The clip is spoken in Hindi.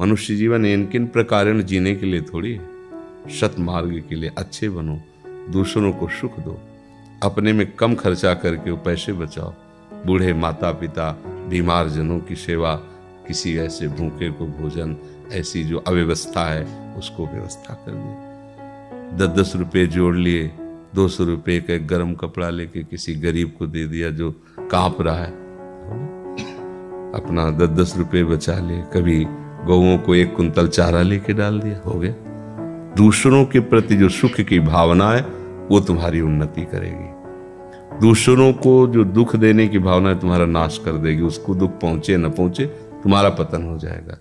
मनुष्य जीवन इन किन प्रकार जीने के लिए थोड़ी है। सत मार्ग के लिए अच्छे बनो, दूसरों को सुख दो। अपने में कम खर्चा करके पैसे बचाओ। बूढ़े माता पिता बीमार जनों की सेवा, किसी ऐसे भूखे को भोजन, ऐसी जो अव्यवस्था है, उसको व्यवस्था कर दिए दस दस रुपये जोड़ लिए, दो सौ रुपये का एक गर्म कपड़ा लेके किसी गरीब को दे दिया जो काँप रहा है। अपना दस दस रुपये बचा लिए, कभी गौओं को एक कुंतल चारा लेके डाल दिया, हो गया। दूसरों के प्रति जो सुख की भावना है, वो तुम्हारी उन्नति करेगी। दूसरों को जो दुख देने की भावना है, तुम्हारा नाश कर देगी। उसको दुख पहुँचे, न पहुँचे, तुम्हारा पतन हो जाएगा।